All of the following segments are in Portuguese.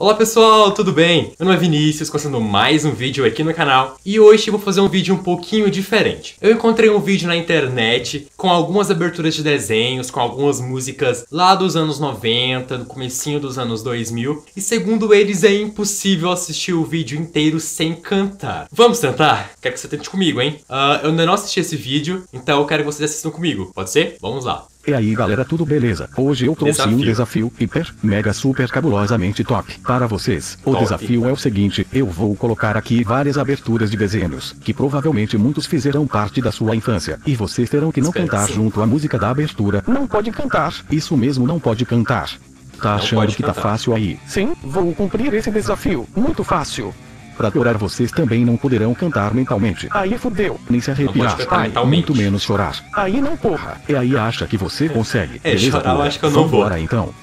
Olá pessoal, tudo bem? Meu nome é Vinícius, começando mais um vídeo aqui no canal e hoje vou fazer um vídeo um pouquinho diferente. Eu encontrei um vídeo na internet com algumas aberturas de desenhos, com algumas músicas lá dos anos 90, no comecinho dos anos 2000 e segundo eles é impossível assistir o vídeo inteiro sem cantar. Vamos tentar? Quero que você tente comigo, hein? Uh, eu ainda não assisti esse vídeo, então eu quero que vocês assistam comigo, pode ser? Vamos lá. E aí galera tudo beleza? Hoje eu trouxe Desafio. um desafio hiper, mega super cabulosamente top para vocês. O Top. desafio é o seguinte, eu vou colocar aqui várias aberturas de desenhos, que provavelmente muitos fizeram parte da sua infância. E vocês terão que não Espero cantar sim. junto à música da abertura. Não pode cantar. Isso mesmo não pode cantar. Tá Não achando que tá cantar. fácil aí? Sim, vou cumprir esse desafio. Muito fácil. Pra piorar, vocês também não poderão cantar mentalmente. Aí fudeu. Nem se arrepiar. Ai, muito menos chorar. Aí não porra. E aí acha que você consegue. É, Beleza chorar eu acho que eu não vou. Vambora então.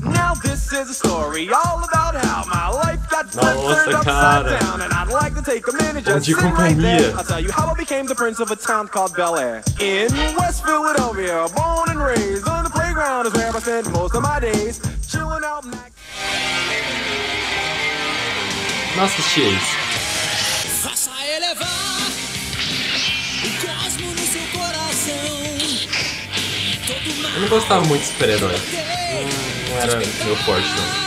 Now this is a story all about how my life got flipped, Nossa, turned cara. upside down, and I'd like to take a minute just de sit right companhia. there. I'll tell you how I became the prince of a town called Bel Air. In West Philadelphia, born and raised on the playground is where I spent most of my days chilling out. Não assisti esse. Faça elevar o cosmo no seu coração. Eu não gostava muito de super-herói. Hum, não era meu forte, não.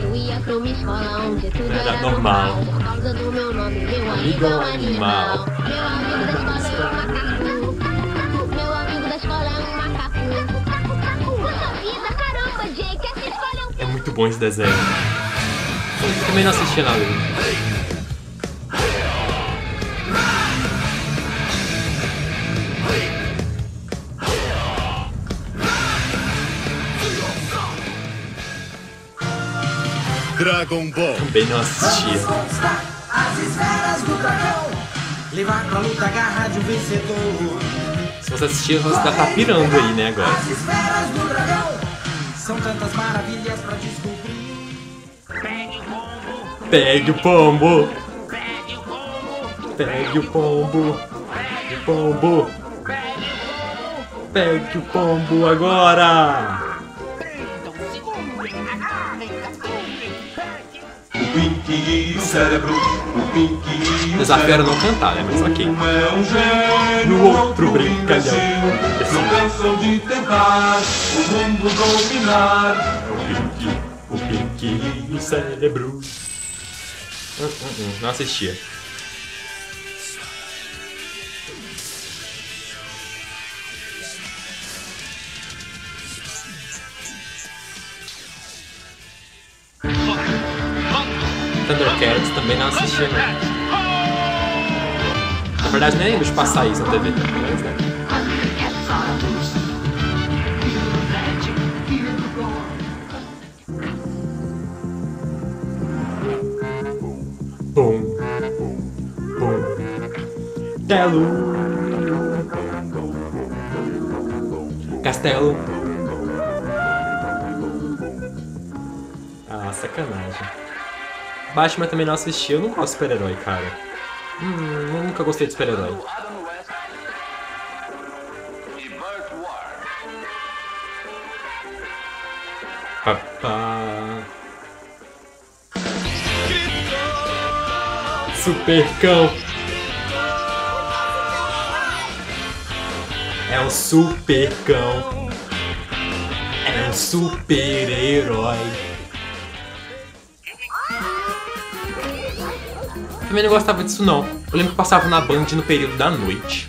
Eu ia pra uma escola onde tudo Era era, normal. normal. Por causa do meu nome, meu Amigo amigo é um animal. animal. Meu amigo da escola é um esse desenho. Eu também não assistia nada. Dragon Ball. Também não assistia. conquistar as esferas do dragão. Levar pra luta a garra de um vencedor. Se você assistir, você tá pirando aí, né, agora. São tantas maravilhas pra descobrir. Pegue o pombo! Pegue o pombo! Pegue o pombo! Pegue o pombo agora! O Pink e o cérebro, o Pink e o Desafio era não cantar, né? Mas ok. Um é um gênio, No o outro outro brincalhão. Cansam de tentar o mundo dominar. É o Pink, o Pink e o cérebro. Hum, hum, hum, não assistia. Thundercats também não assistia, não. Na verdade, nem lembro de passar isso na TV. Mas, né? Telo. Castelo. Ah, sacanagem. Batman também não assisti, eu não gosto de super-herói, cara. Hum, nunca gostei de super-herói. Papá. Supercão. É um supercão. É um super-herói. Também não gostava disso não. Eu lembro que passava na Band no período da noite.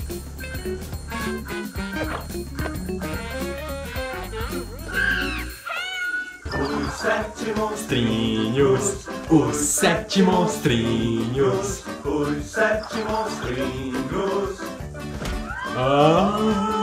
Os sete Monstrinhos, os sete monstrinhos. Os sete monstrinhos. Ah.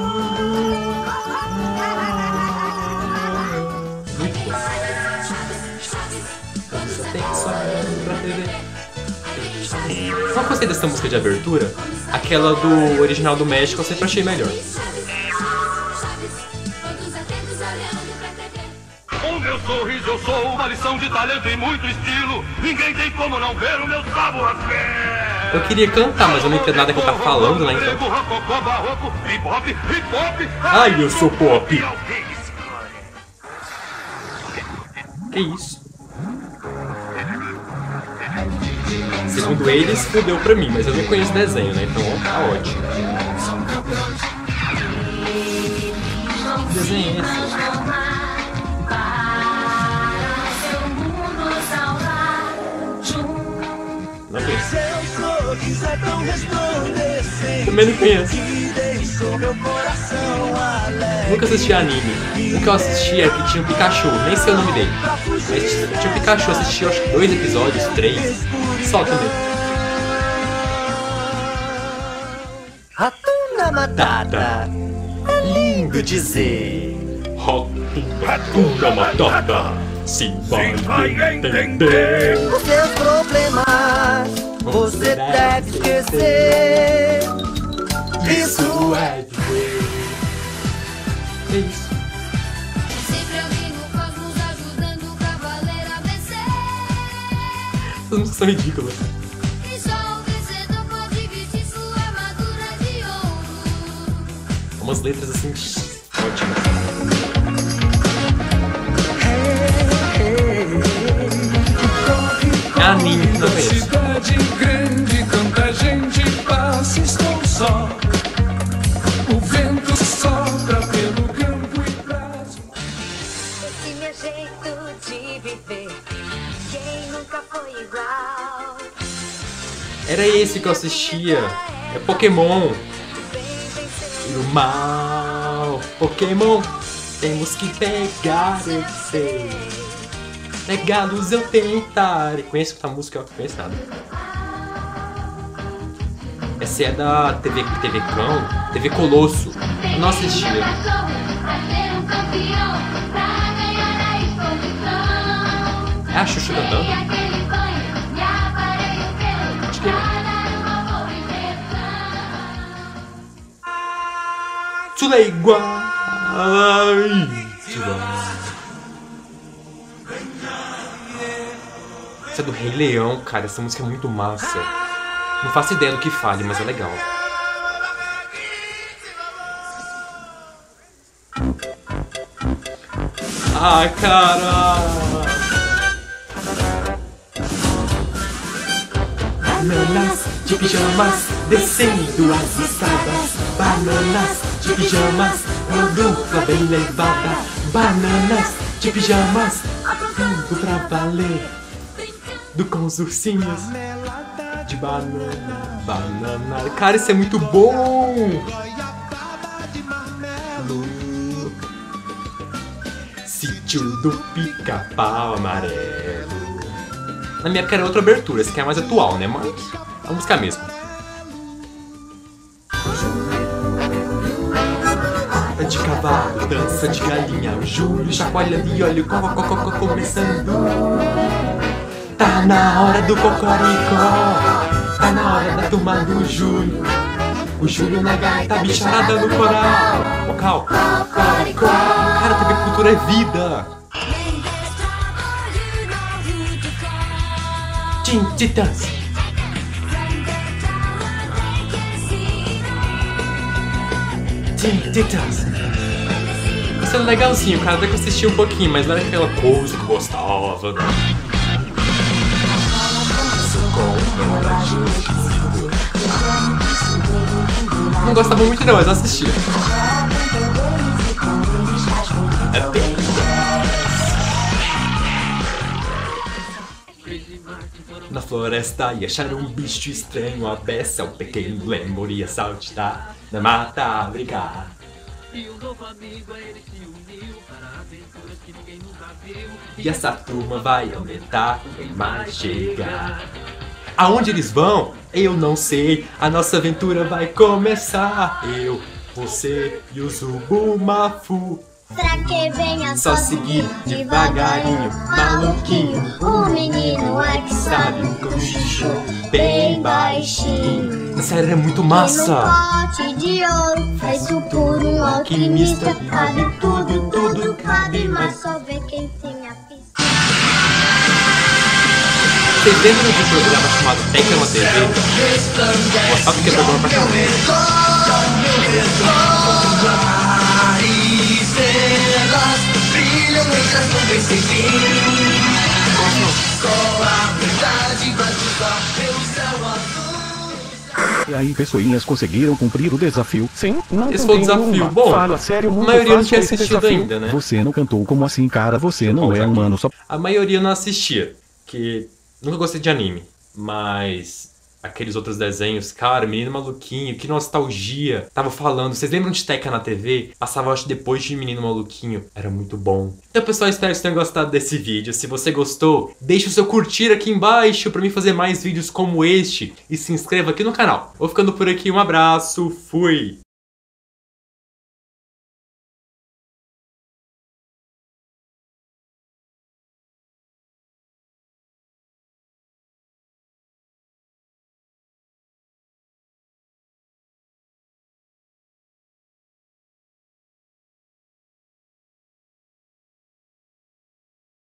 Só gostei dessa música de abertura. Aquela do original do México eu sempre achei melhor. O meu sorriso, eu sou uma lição de talento e muito estilo. Ninguém tem como não ver o meu sabor a fé. Eu queria cantar, mas eu não entendo nada que ele tá falando, né? Então. Ai, eu sou pop! Que isso? Segundo eles, fudeu pra mim, mas eu não conheço desenho, né? Então tá ótimo. Que desenho é esse? Também não conheço. Nunca assisti anime. O que eu assisti é que tinha o Pikachu, nem sei o nome dele. Mas tinha o Pikachu, assisti acho que dois episódios, três. Só também. Ratuna Matata. Lindo dizer. Hakuna Matata, se vai entender. Os seus problemas deve esquecer. Isso é doer. Que isso? Sempre alguém no cosmos ajudando o cavaleiro a vencer. Essas músicas são ridículas. E só o vencedor pode vestir sua armadura de ouro. Umas letras assim ótimas. É anime, conheço. Cidade grande, quanta gente passa, estou só. O vento sopra pelo campo e traz. Esse meu jeito de viver. Quem nunca foi igual? Era esse que eu assistia. É Pokémon. E o mal. Pokémon. Temos que pegar, eu sei. Negá-los eu tentar. Conheço essa música? Eu conheço nada. Essa é da TV, TV Cão, TV Colosso. Não assistia. É a Xuxa cantando? Acho que é. pra dar Essa é do Rei Leão, cara. Essa música é muito massa. Não faço ideia do que fale, mas é legal. Ah, cara! Bananas de pijamas descendo as escadas. Bananas de pijamas, uma dupla bem levada. Bananas de pijamas, tudo pra valer. Do com os ursinhos de banana, banana. Cara, isso é muito bom! Sítio do pica-pau amarelo. Na minha época era outra abertura, essa aqui é mais atual, né? É a mesma. Anda de cavalo, dança de galinha, o Júlio chacoalhando e olha o cocococó começando. Tá na hora do cocoricó, tá na hora da turma do Júlio. O Júlio na gaita, a bicharada no coral. Vocal, cocoricó. Cara, TV Cultura é vida. Teen Titans. Isso é legalzinho, cara, até que eu assisti um pouquinho, mas não era aquela coisa que gostava, né? Não gostava muito não, mas eu assistia. É bem Na floresta e acharam um bicho estranho, a beça, o pequeno lemur ia saltitar na mata a brincar. E essa turma vai aumentar, quem mais chegar. Aonde eles vão? Eu não sei. A nossa aventura vai começar. Eu, você e o Zubumafu. Pra que venha Só seguir devagarinho, maluquinho. O menino é que sabe com xixô bem baixinho. Essa era é muito massa. No pote de ouro, feito por um alquimista. Cabe tudo, tudo cabe, mas só vê quem tem Vocês lembram de um programa chamado Teca na TV? Gostava do que é programa pra. E aí, pessoinhas conseguiram cumprir o desafio? Sim, não Esse foi o desafio. nenhuma. Bom, Fala sério, a maioria não tinha assistido desafio. ainda, né? Você não cantou como assim, cara? Você não é humano, só A maioria não assistia, que nunca gostei de anime, mas aqueles outros desenhos, cara, Menino Maluquinho, que nostalgia. Tava falando, vocês lembram de Teca na TV? Passava, acho, depois de Menino Maluquinho. Era muito bom. Então, pessoal, espero que vocês tenham gostado desse vídeo. Se você gostou, deixe o seu curtir aqui embaixo pra mim fazer mais vídeos como este. E se inscreva aqui no canal. Vou ficando por aqui, um abraço, fui!